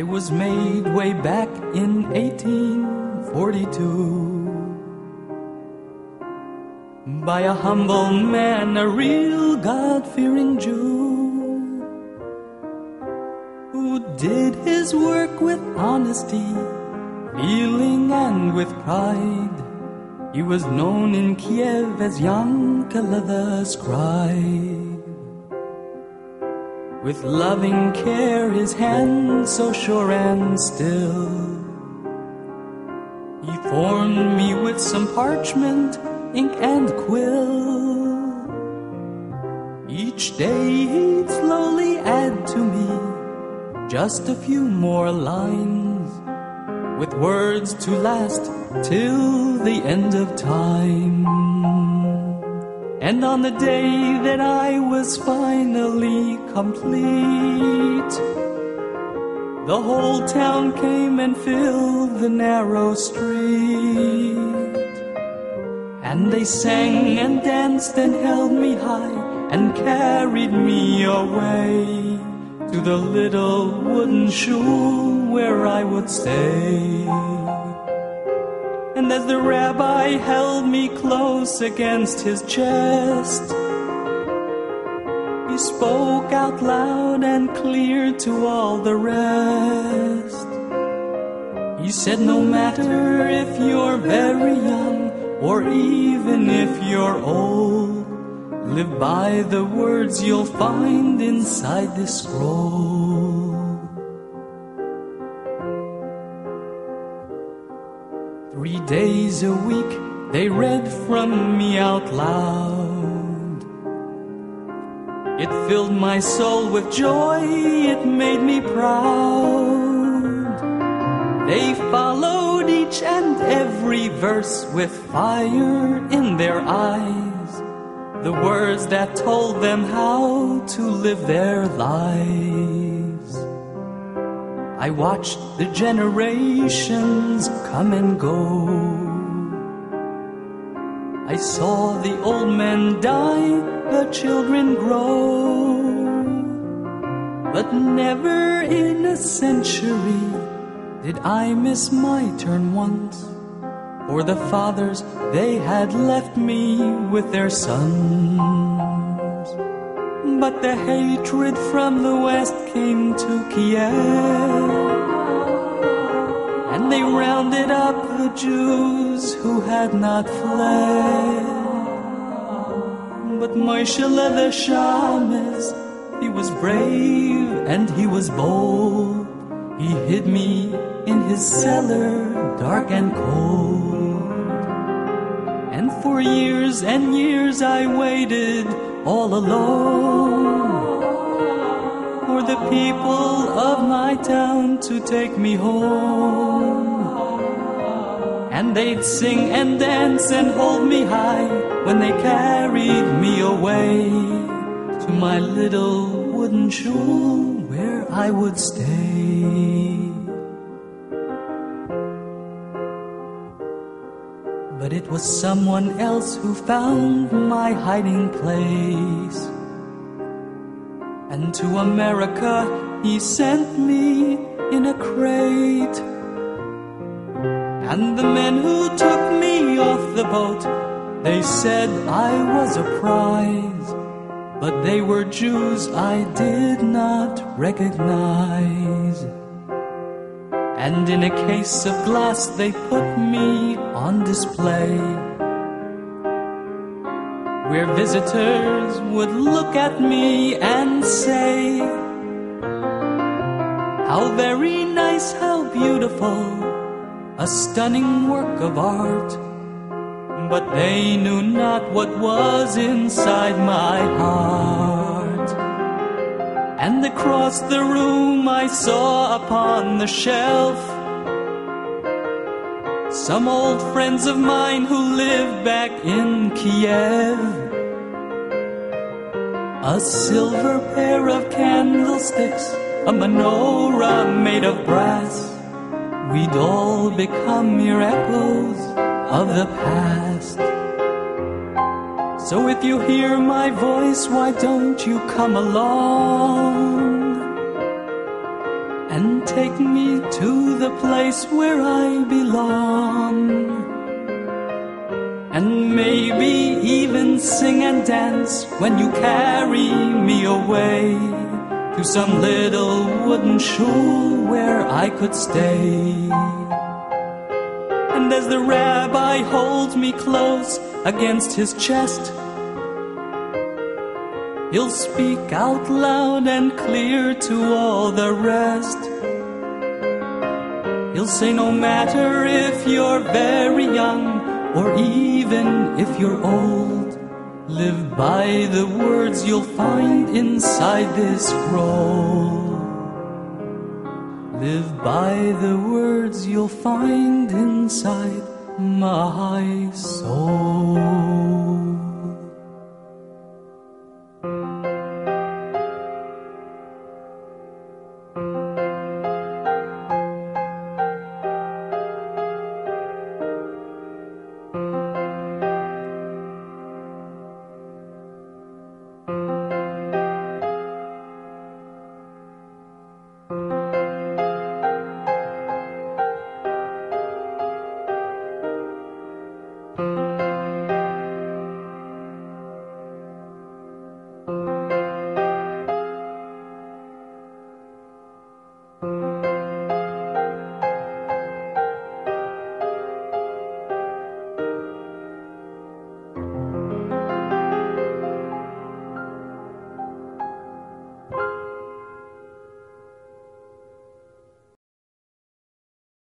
I was made way back in 1842 by a humble man, a real God fearing Jew, who did his work with honesty, feeling, and with pride. He was known in Kiev as Yankele the scribe. With loving care, his hand so sure and still, he formed me with some parchment, ink, and quill. Each day he'd slowly add to me just a few more lines, with words to last till the end of time. And on the day that I was finally complete, the whole town came and filled the narrow street. And they sang and danced and held me high and carried me away to the little wooden shul where I would stay. And as the rabbi held me close against his chest, he spoke out loud and clear to all the rest. He said, No matter if you're very young or even if you're old, live by the words you'll find inside this scroll. Days a week they read from me out loud. It filled my soul with joy, it made me proud. They followed each and every verse with fire in their eyes, the words that told them how to live their lives. I watched the generations come and go. I saw the old men die, the children grow. But never in a century did I miss my turn once. For the fathers, they had left me with their sons. But the hatred from the west came to Kiev. Jews who had not fled. But Moshe the Shames, he was brave and he was bold. He hid me in his cellar, dark and cold. And for years and years I waited all alone for the people of my town to take me home. And they'd sing and dance and hold me high when they carried me away to my little wooden shul where I would stay. But it was someone else who found my hiding place. And to America he sent me in a crate. And the men who took me off the boat, they said I was a prize. But they were Jews I did not recognize. And in a case of glass they put me on display. Where visitors would look at me and say, How very nice, how beautiful, a stunning work of art. But they knew not what was inside my heart. And across the room I saw upon the shelf some old friends of mine who live back in Kiev. A silver pair of candlesticks, a menorah made of brass. We'd all become mere echoes of the past. So if you hear my voice, why don't you come along and take me to the place where I belong. And maybe even sing and dance when you carry me away to some little wooden shul where I could stay. And as the rabbi holds me close against his chest, He'll speak out loud and clear to all the rest. He'll say, No matter if you're very young or even if you're old, by the words you'll find inside this scroll. Live by the words you'll find inside my soul.